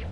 Yeah.